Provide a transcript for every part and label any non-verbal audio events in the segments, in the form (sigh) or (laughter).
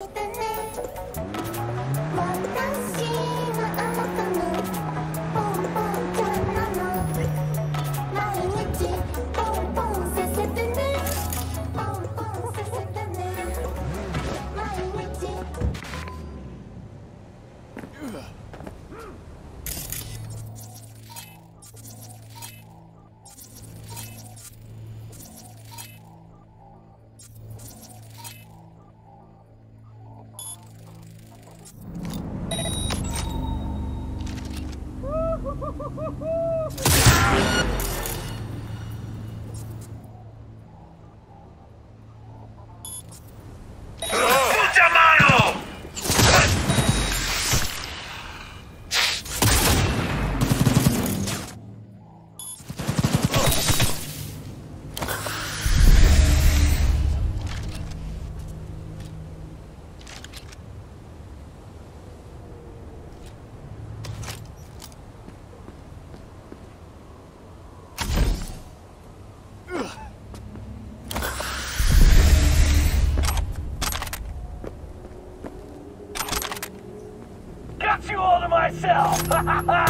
Got you (laughs)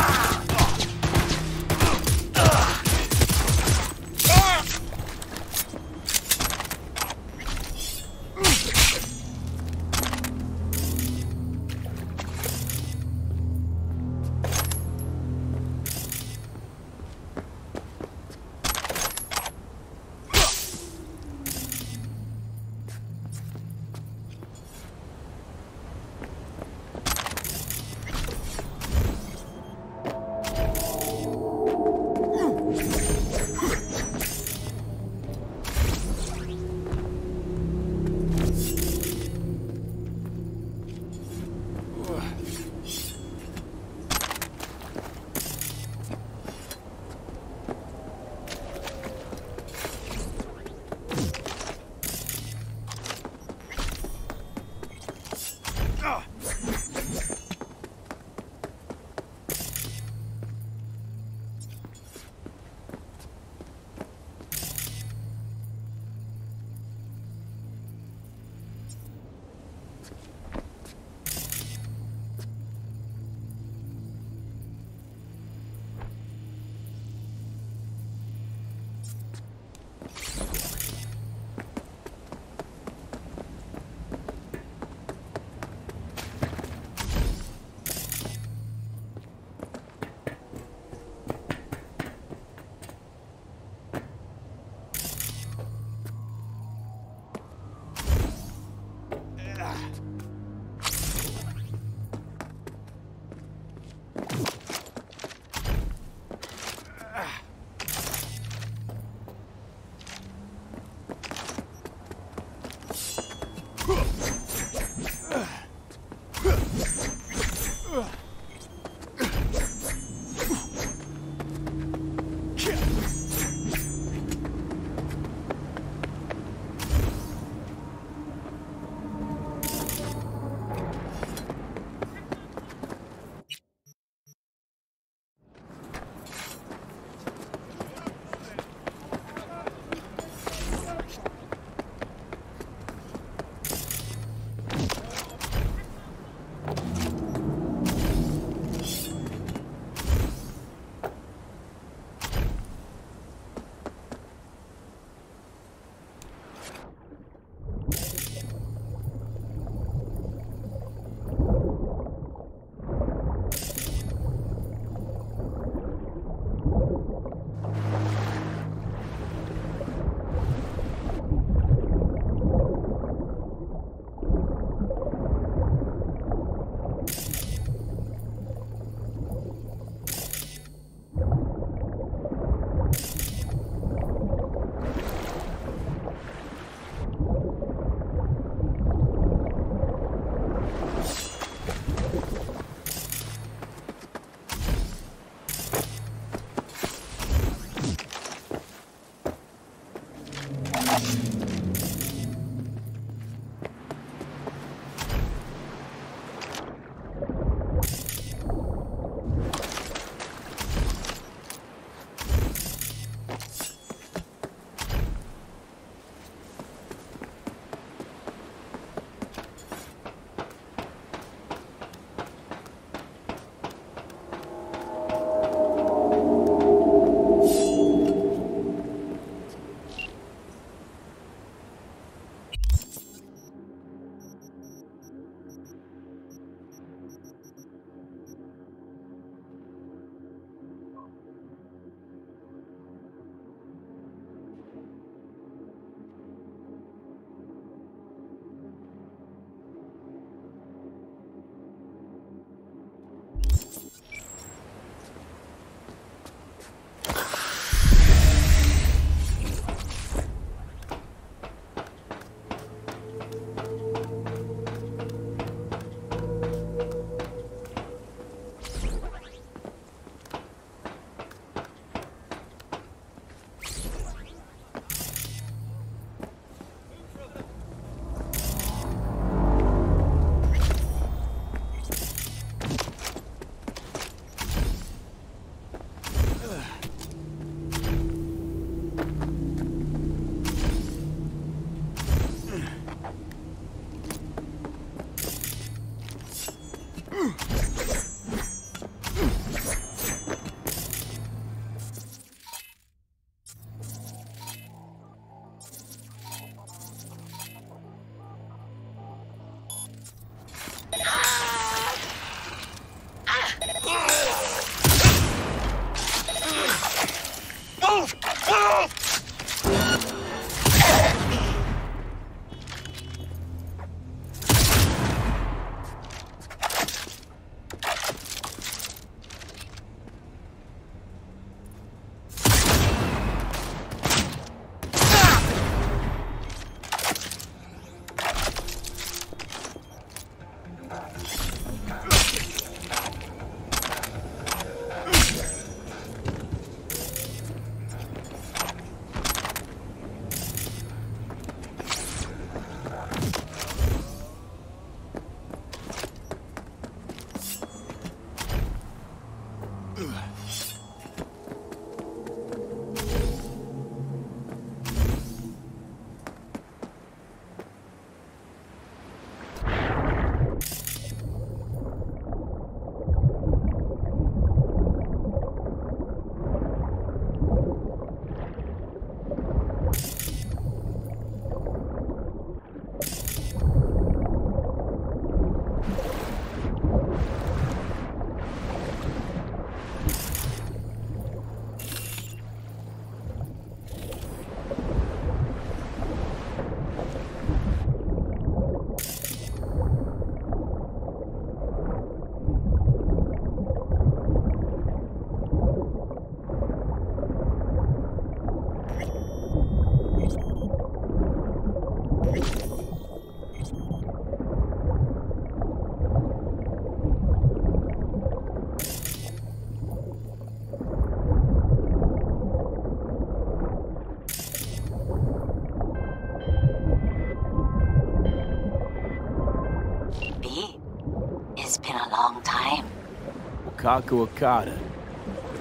Wakako Okada,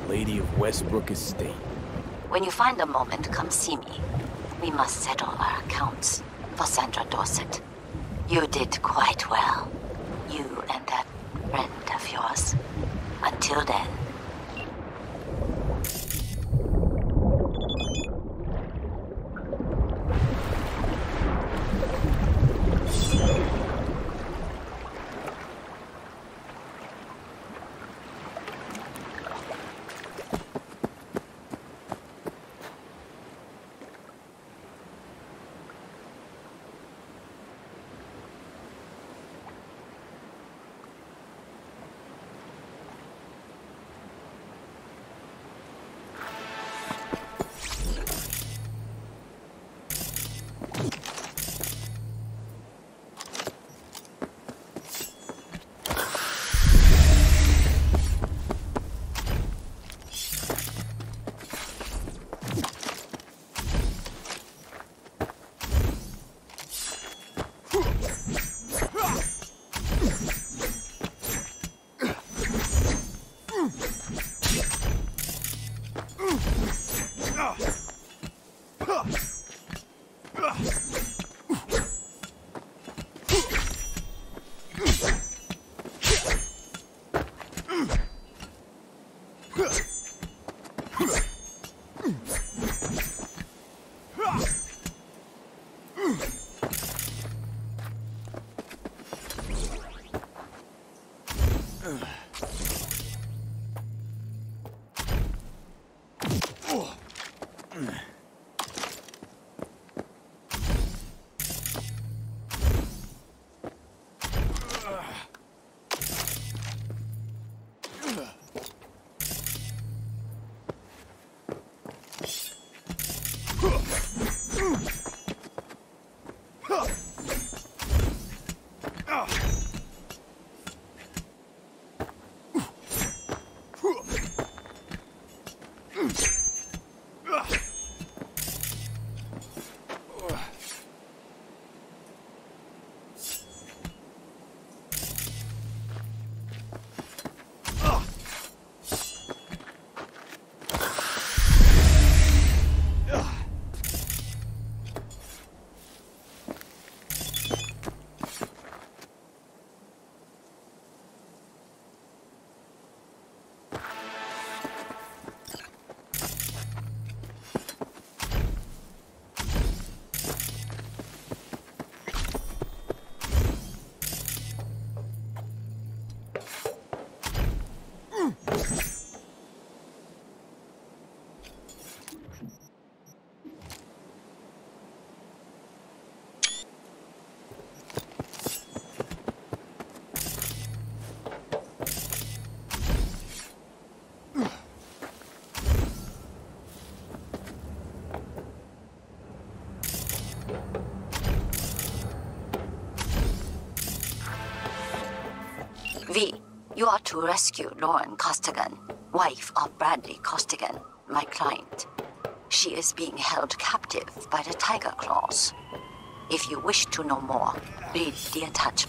Lady of Westbrook Estate. When you find a moment, come see me. We must settle our accounts for Sandra Dorsett. You did quite well. You and that friend of yours. Until then. Ugh. You are to rescue Lauren Costigan, wife of Bradley Costigan, my client. She is being held captive by the Tyger Claws. If you wish to know more, read the attachment.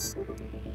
Thanks.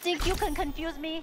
Think you can confuse me?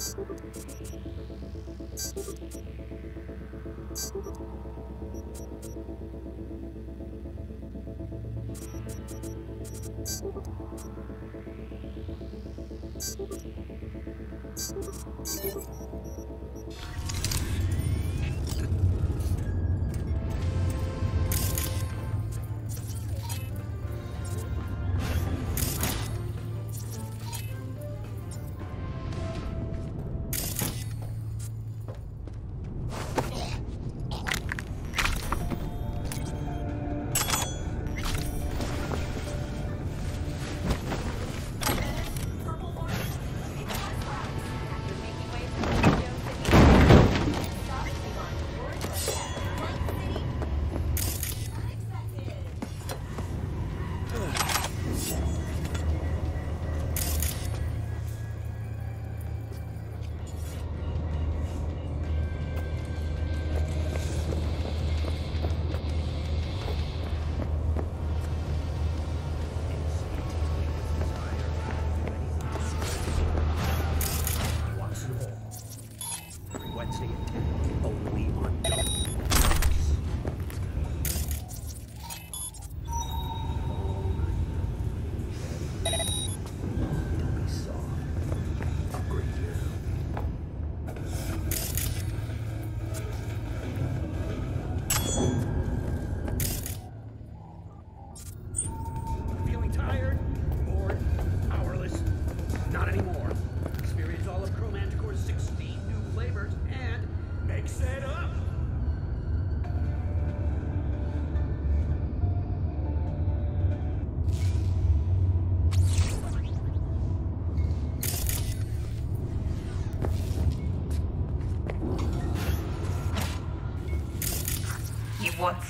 Let's go.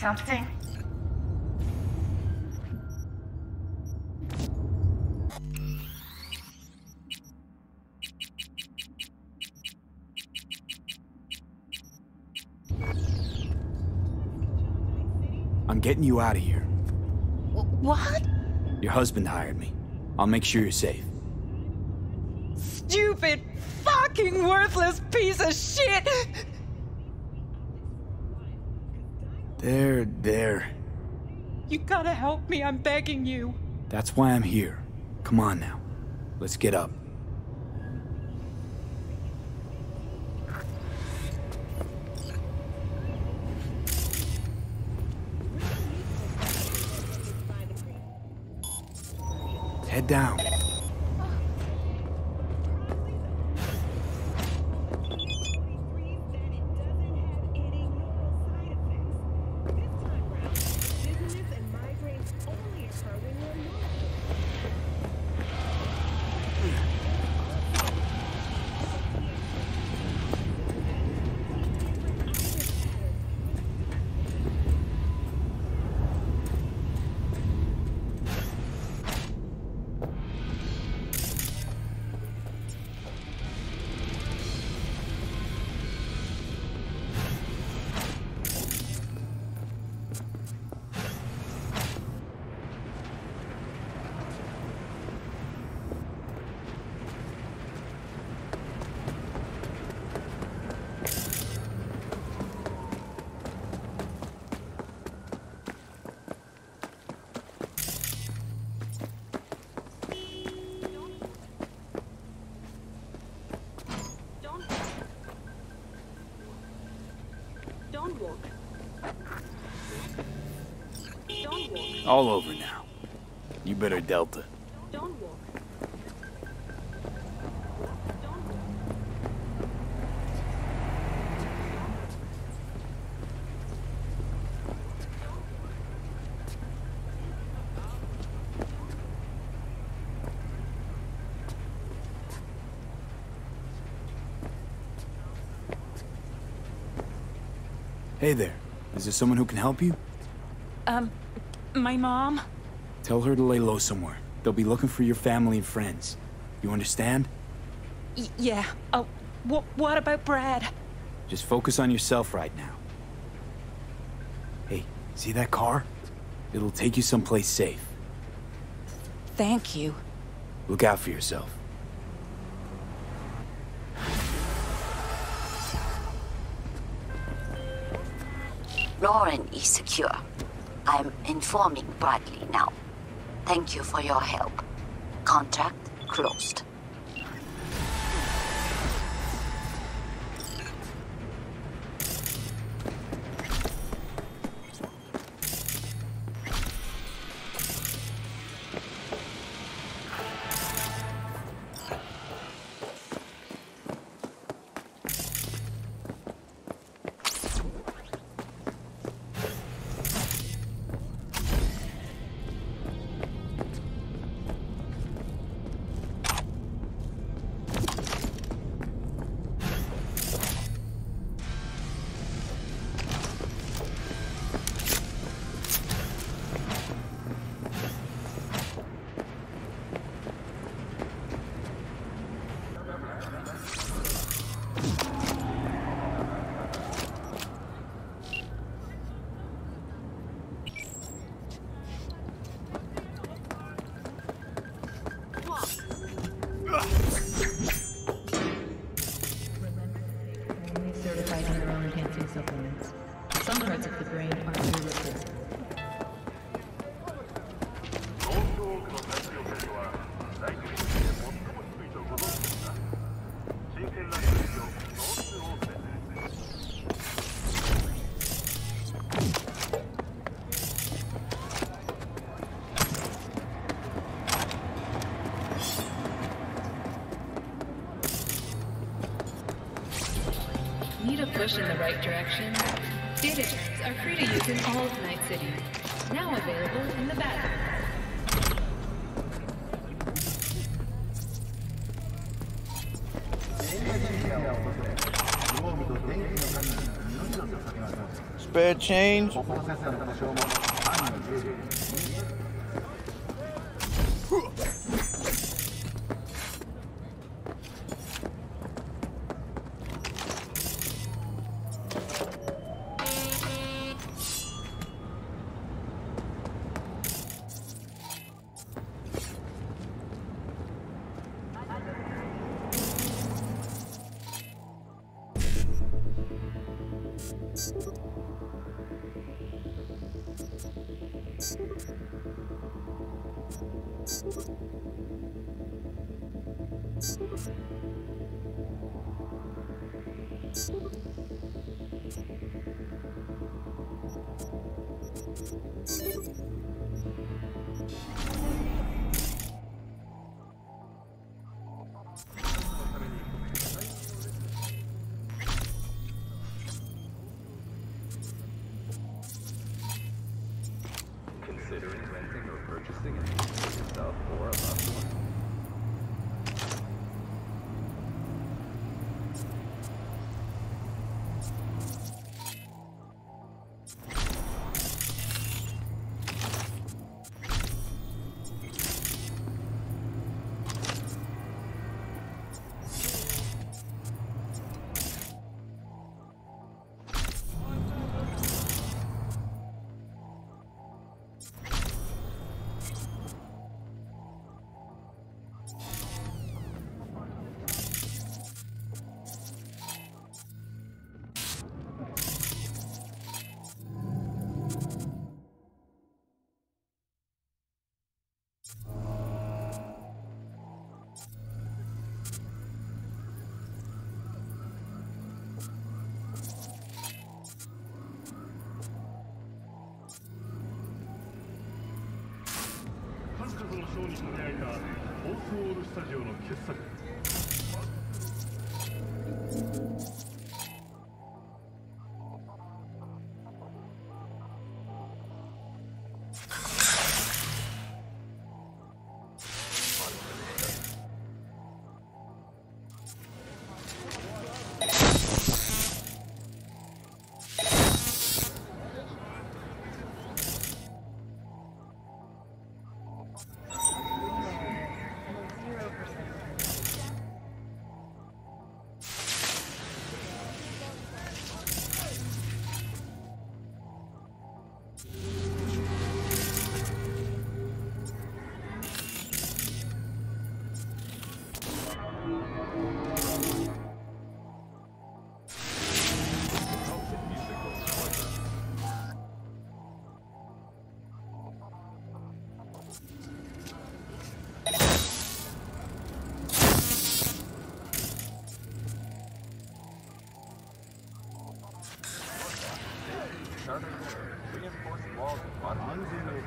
something? I'm getting you out of here. What? Your husband hired me. I'll make sure you're safe. There, there. You gotta help me, I'm begging you. That's why I'm here. Come on now. Let's get up. Head down. All over now. You better Delta. Don't walk. Don't walk. Hey there. Is there someone who can help you? Um, my mom? Tell her to lay low somewhere. They'll be looking for your family and friends. You understand? Y- yeah. Oh, wh- what about Brad? Just focus on yourself right now. Hey, see that car? It'll take you someplace safe. Thank you. Look out for yourself. Lauren is secure. I'm informing Bradley now. Thank you for your help. Contract closed. Spare Thank you. のショーに輝いたオークオールスタジオの傑作。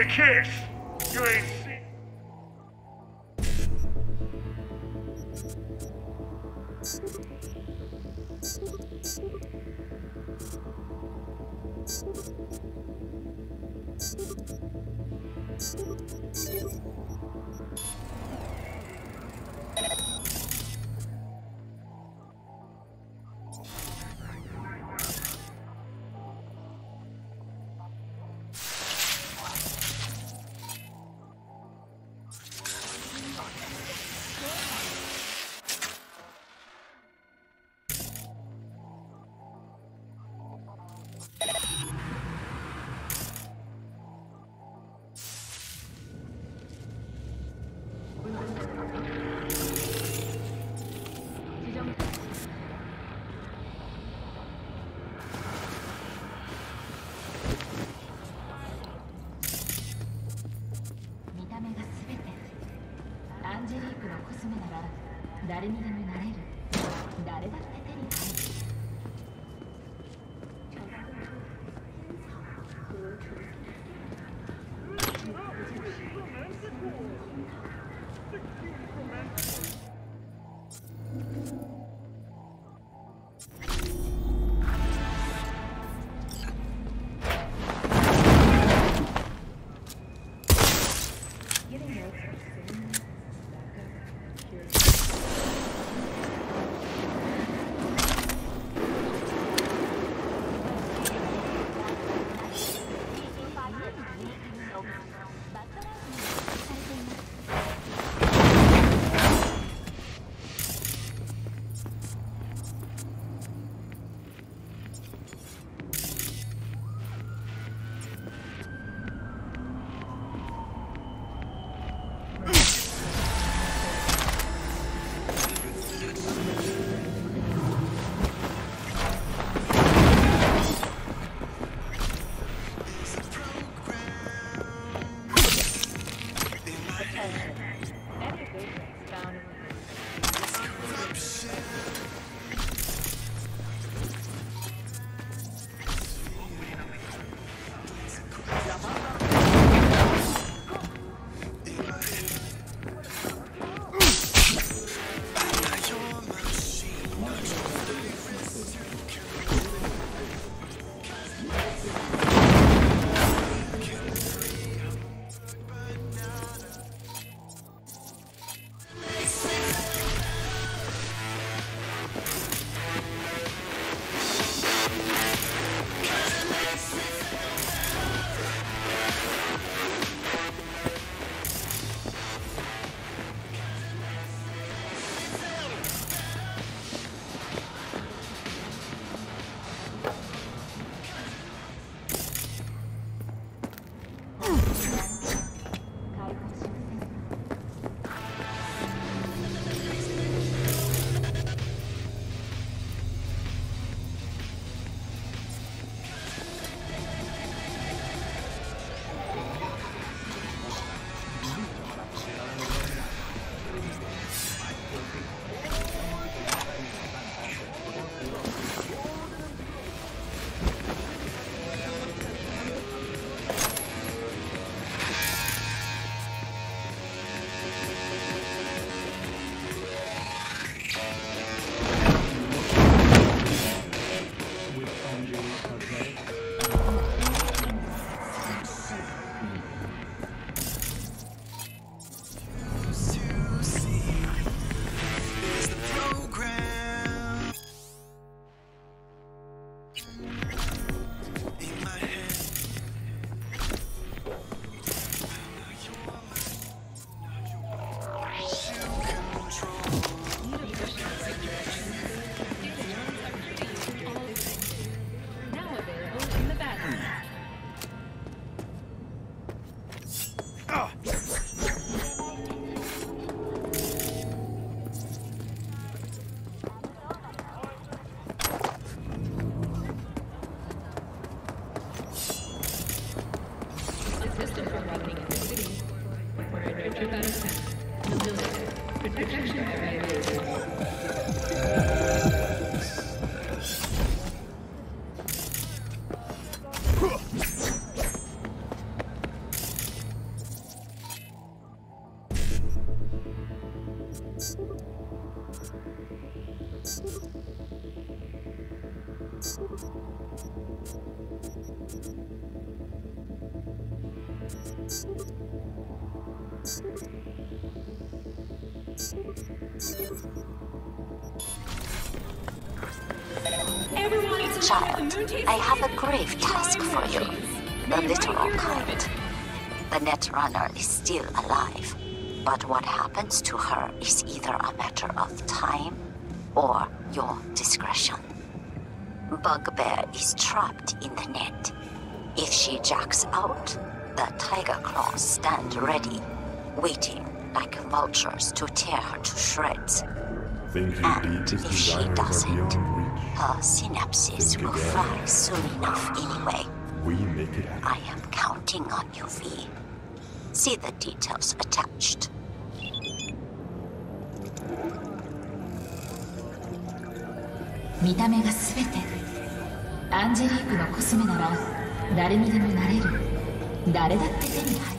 a kiss. You ain't notes are sitting back up here. I have a grave task for you. The literal kind. The Netrunner is still alive, but what happens to her is either a matter of time or your discretion. Bugbear is trapped in the net. If she jacks out, the Tyger Claws stand ready, waiting like vultures to tear her to shreds. Think And if she doesn't. Her synapses will fry soon enough anyway. We make it happen. I am counting on you, V. See the details attached. 見た目が全てアンジェリークのコスメなら誰にでもなれる誰だって手に入る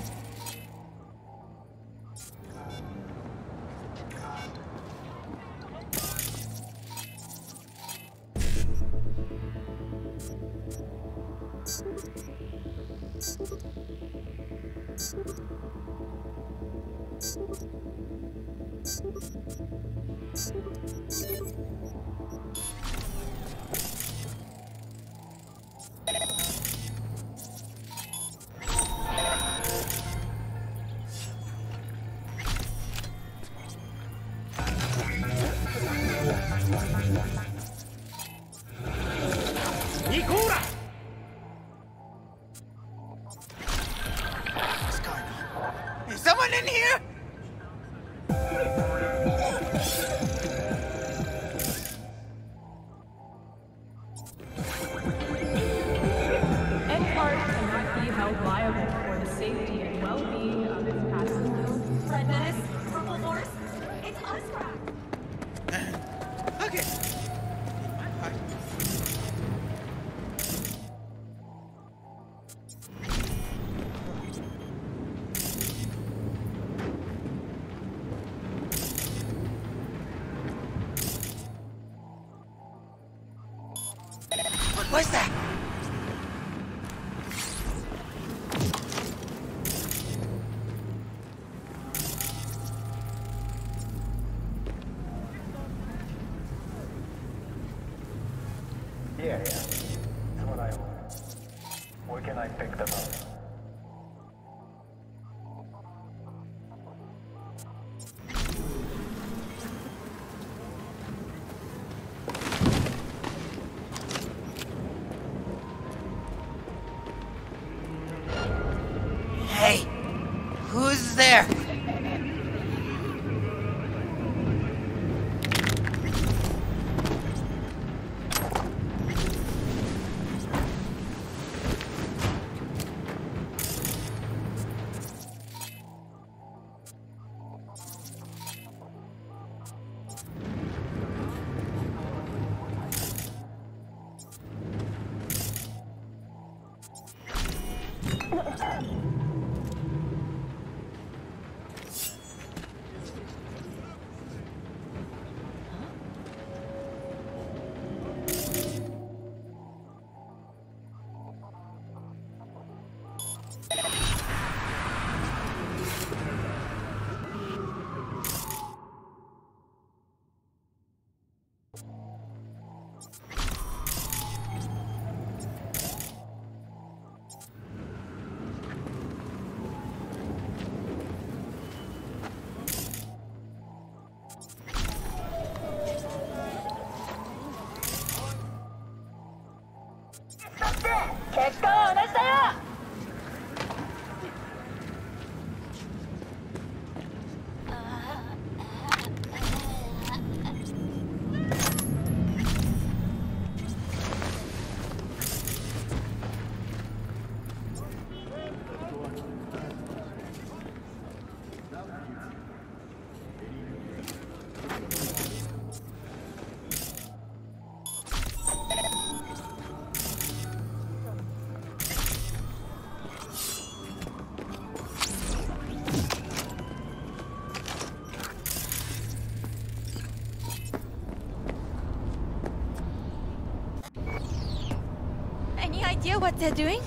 idea what they're doing?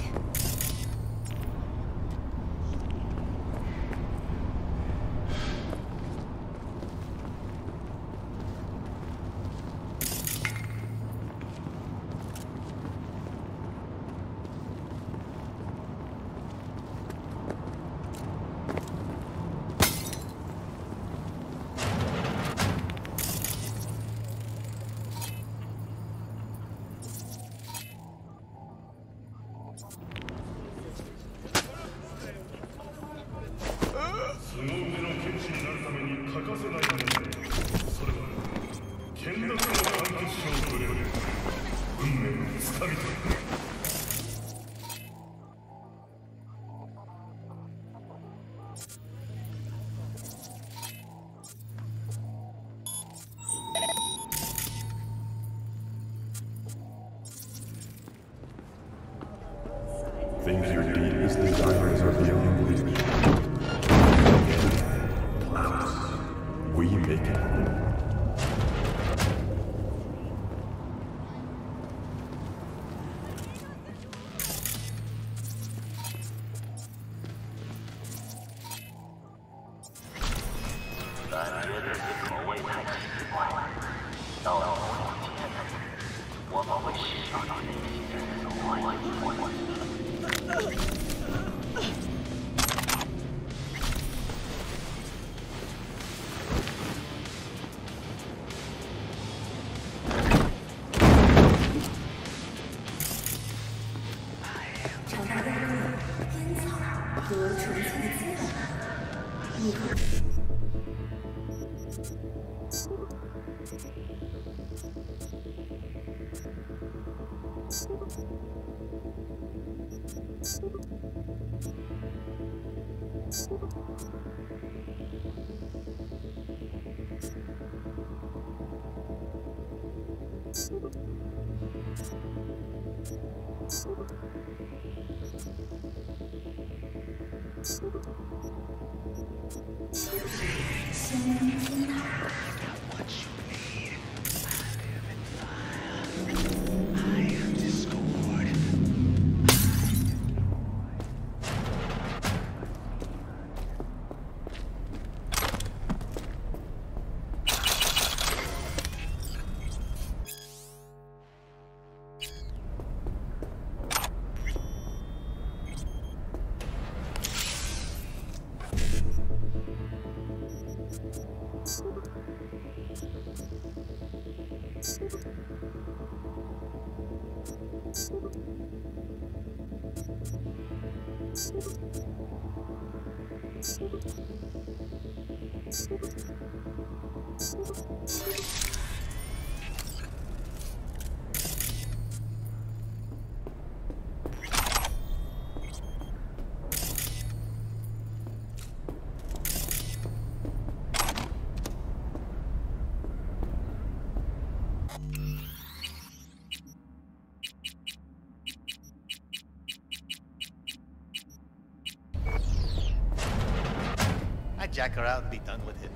Jack her out and be done with it.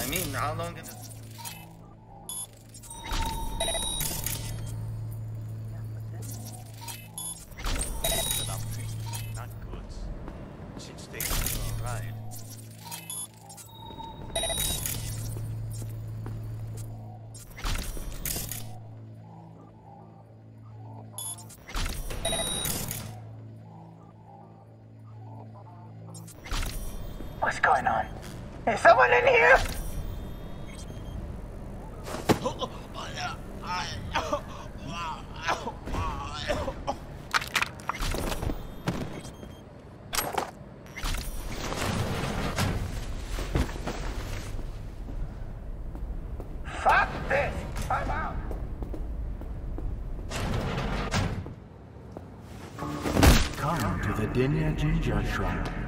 I mean, how long someone in here? Come to the Dinya Jinja Shrine.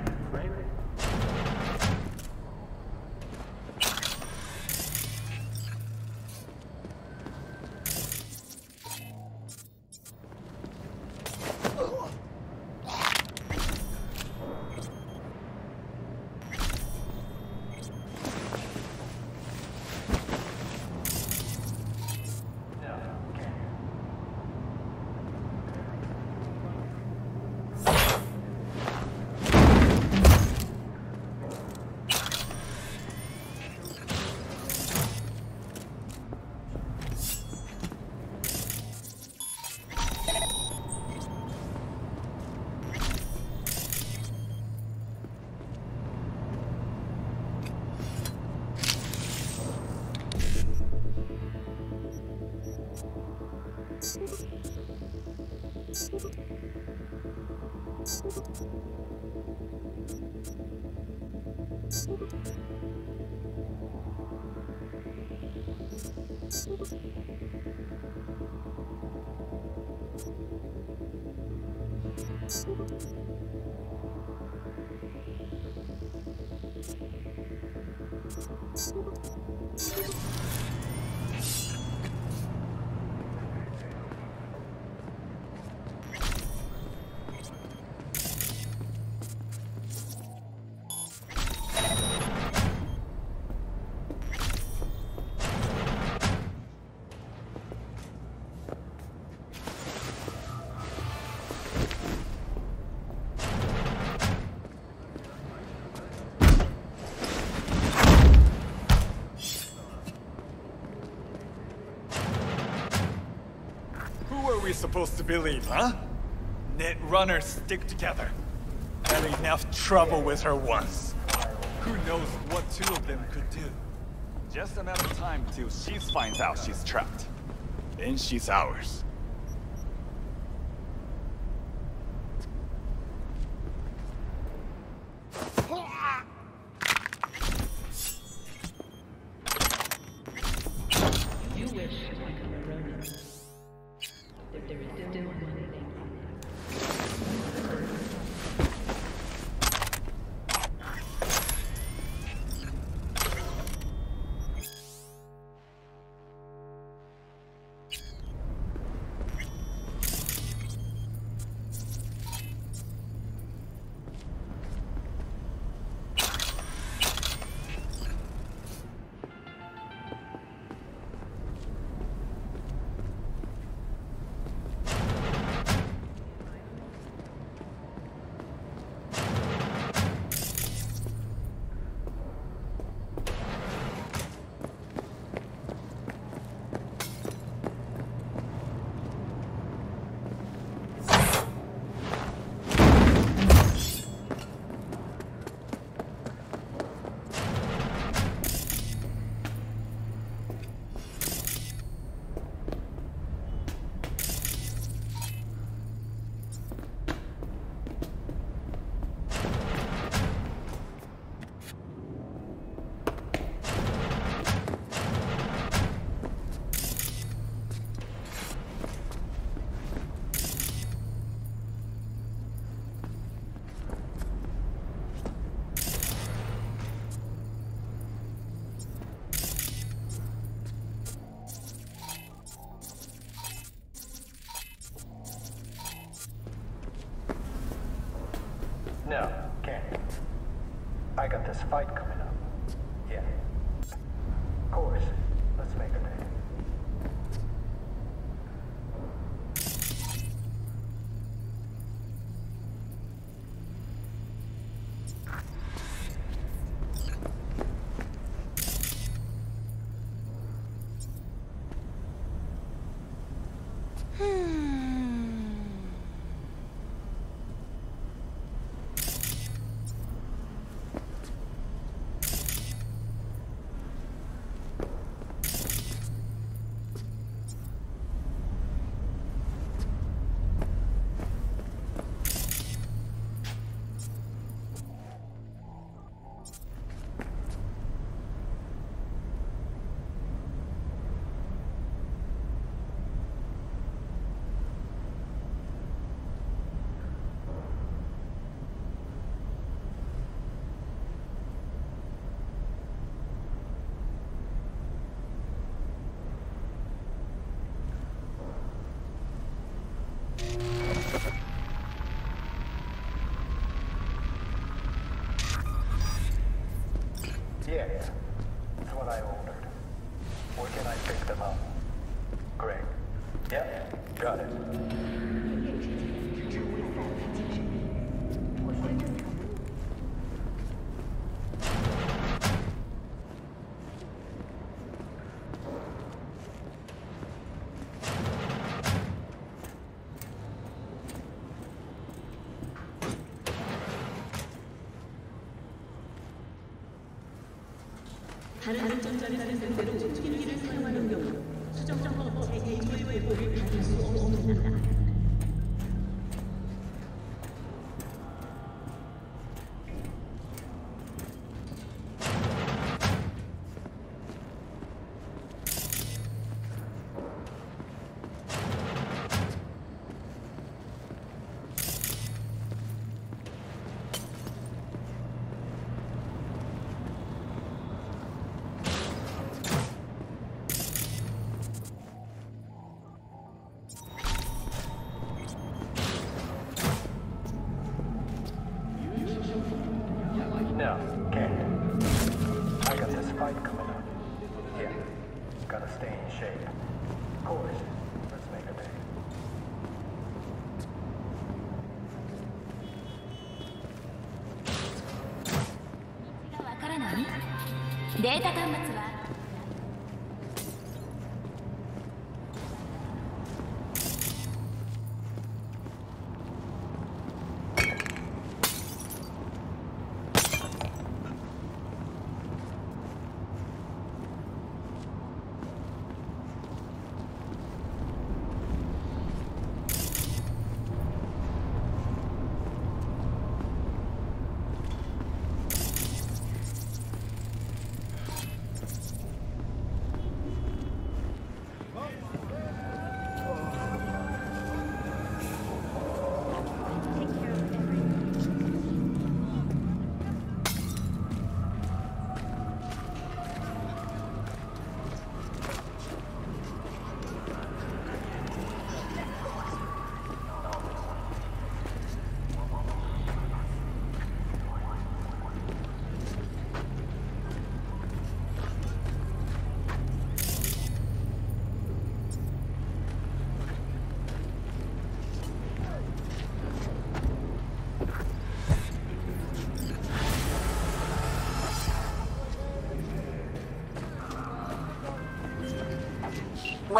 Supposed to believe, huh? Net runners stick together. Had enough trouble with her once. Who knows what two of them could do? Just a matter of time till she finds out she's trapped. Then she's ours. This fight 다른 전자를 상대로 기기를 사용하는 경우 수정법 제2조의 회복을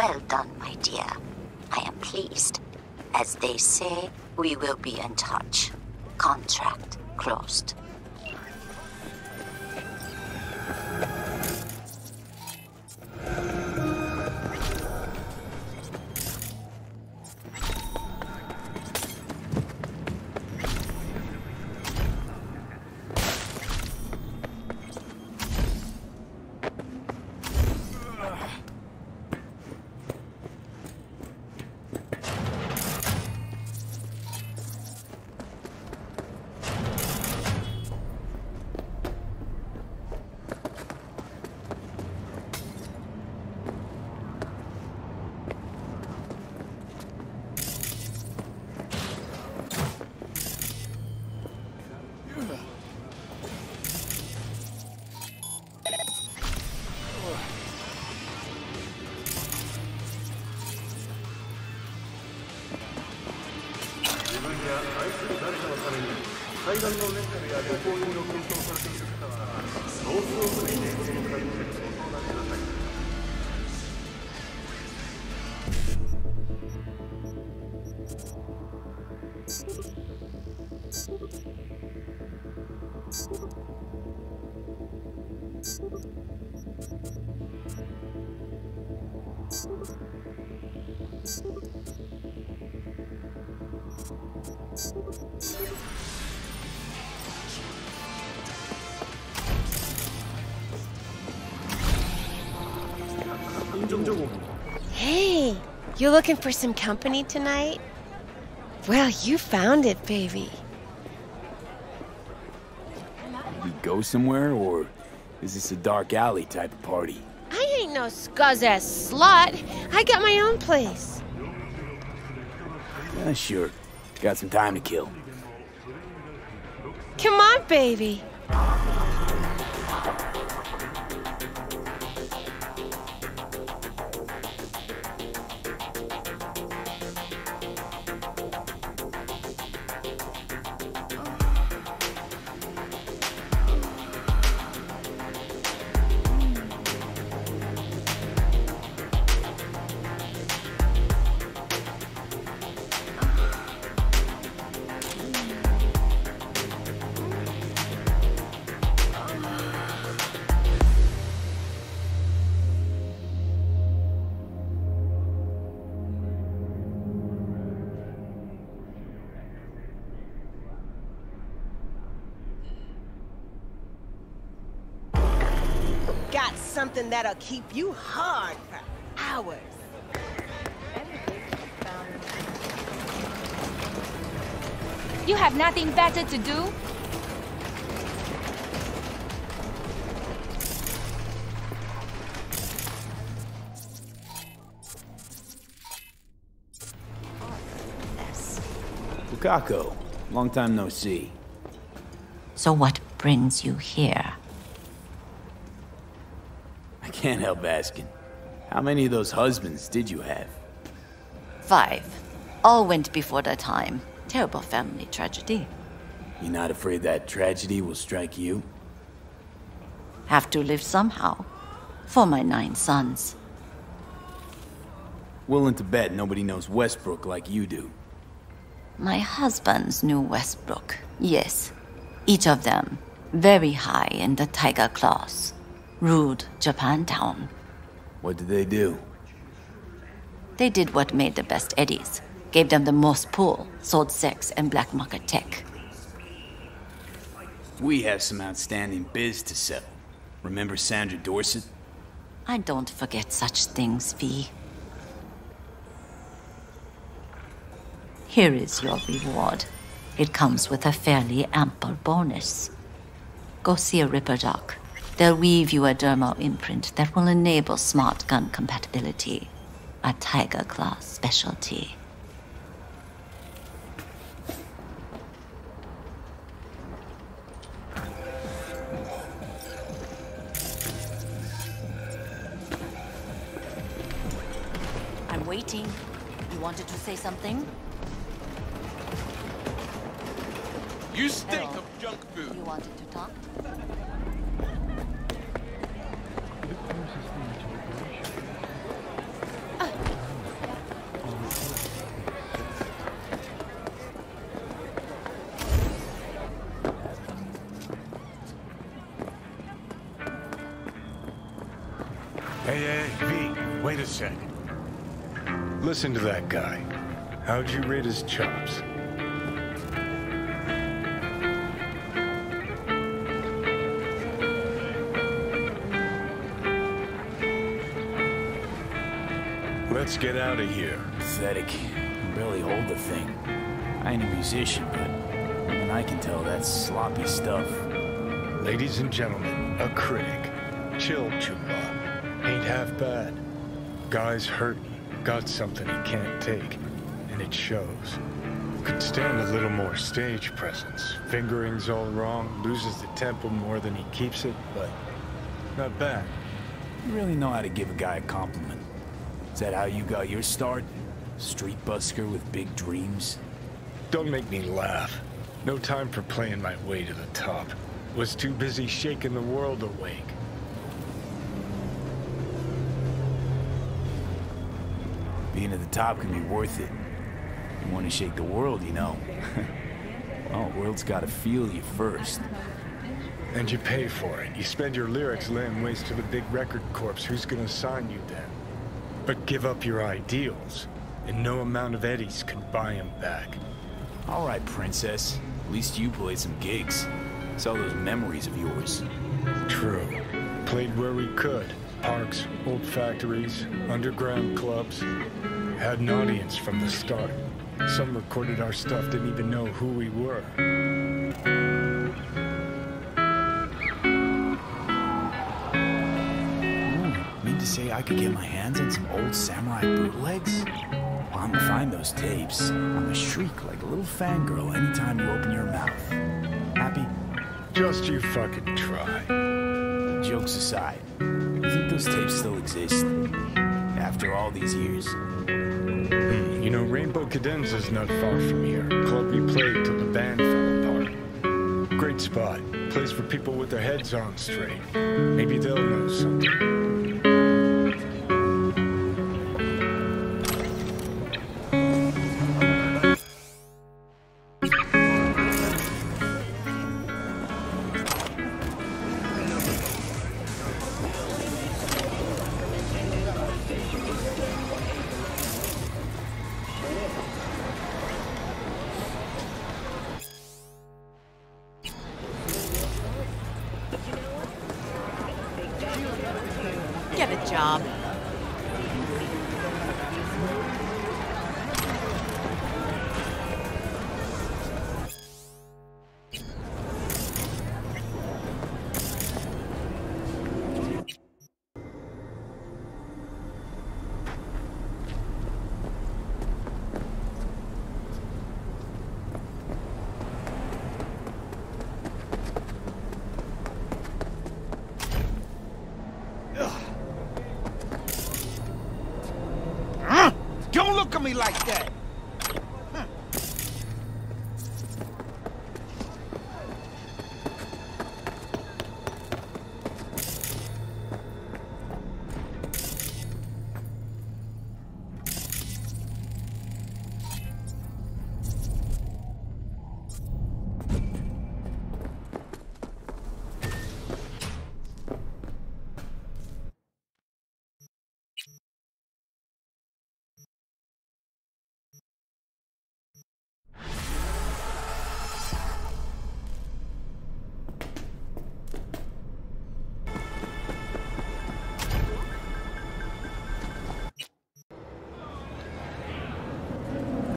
Well done, my dear. I am pleased. As they say, we will be in touch. Contract closed. Hey, you looking for some company tonight? Well, you found it, baby. We go somewhere, or is this a dark alley type of party? I ain't no scuzz ass slut. I got my own place. Yeah, sure. Got some time to kill. Come on, baby. Something that'll keep you hard for hours. You have nothing better to do? Wakako, long time no see. So what brings you here? Can't help asking. How many of those husbands did you have? Five. All went before their time. Terrible family tragedy. You're not afraid that tragedy will strike you? Have to live somehow. For my nine sons. Willing to bet nobody knows Westbrook like you do. My husbands knew Westbrook, yes. Each of them very high in the Tyger Claws. Ruled Japantown. What did they do? They did what made the best eddies. Gave them the most pull, sold sex and black market tech. We have some outstanding biz to settle. Remember Sandra Dorsett? I don't forget such things, V. Here is your reward. It comes with a fairly ample bonus. Go see a Ripper doc. They'll weave you a dermal imprint that will enable smart gun compatibility. A Tyger Claw specialty. I'm waiting. You wanted to say something? You stink Hello. of junk food. You wanted to talk? Listen to that guy. How'd you rate his chops? Let's get out of here. Pathetic. Can barely hold the thing. I ain't a musician, but even I can tell that's sloppy stuff. Ladies and gentlemen, a critic. Chill, Chumba. Ain't half bad. Guy's hurting, got something he can't take, and it shows. Could stand a little more stage presence. Fingering's all wrong, loses the tempo more than he keeps it, but not bad. You really know how to give a guy a compliment. Is that how you got your start? Street busker with big dreams? Don't make me laugh. No time for playing my way to the top. Was too busy shaking the world awake. Being at the top can be worth it. You want to shake the world, you know. (laughs) well, the world's got to feel you first. And you pay for it. You spend your lyrics laying waste to the big record corps. Who's gonna sign you then? But give up your ideals, and no amount of eddies can buy them back. All right, princess. At least you played some gigs. Saw those memories of yours. True. Played where we could. Parks, old factories, underground clubs. Had an audience from the start. Some recorded our stuff, didn't even know who we were. Ooh, mean to say I could get my hands on some old samurai bootlegs? Well, I'm gonna find those tapes. I'm gonna shriek like a little fangirl anytime you open your mouth. Happy? Just you fucking try. Jokes aside, those tapes still exist? After all these years? Hmm, you know, Rainbow Cadenza's not far from here. Club we played till the band fell apart. Great spot. Place for people with their heads on straight. Maybe they'll know something.